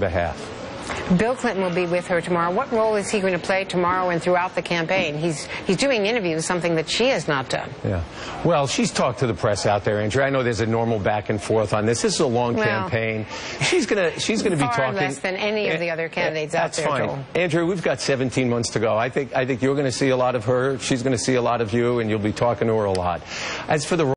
behalf. Bill Clinton will be with her tomorrow. What role is he going to play tomorrow and throughout the campaign? He's he's doing interviews, something that she has not done. Yeah. Well, she's talked to the press out there, Andrea. I know there's a normal back and forth on this. This is a long Well, campaign. She's gonna she's gonna be far talking less than any of the other eh, candidates out That's there, fine. Joel. Andrea, we've got 17 months to go. I think I think you're going to see a lot of her. She's going to see a lot of you, and you'll be talking to her a lot. As for the